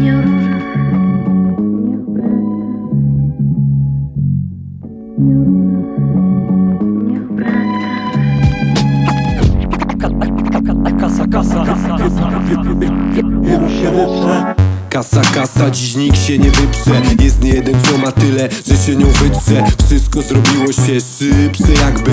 Nie o różach, nie o bratkach. Nie różach, nie o bratkach. Kasa, kasa, Kasa, kasa, dziś nikt się nie wyprze. Jest nie jeden co ma tyle, że się nią wytrze. Wszystko zrobiło się szybsze jakby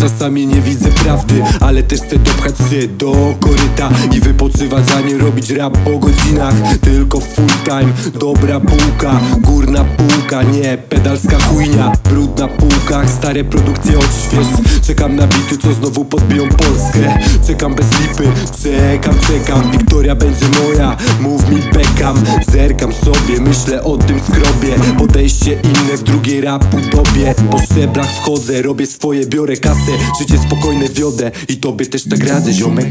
czasami nie widzę prawdy Ale też chcę dopchać się do koryta I wypoczywać, a nie robić rap po godzinach. Tylko full time, dobra półka Górna półka, nie pedalska chujnia. Brud na półkach, stare produkcje odśwież Czekam na bity, co znowu podbiją Polskę. Czekam bez lipy, czekam, czekam. Wiktoria będzie moja, mów mi bekam Zerkam sobie, myślę o tym skrobie. Podejście inne w drugiej rapu dobie Po szczeblach wchodzę, robię swoje, biorę kasę Życie spokojne wiodę i tobie też tak radzę, ziomek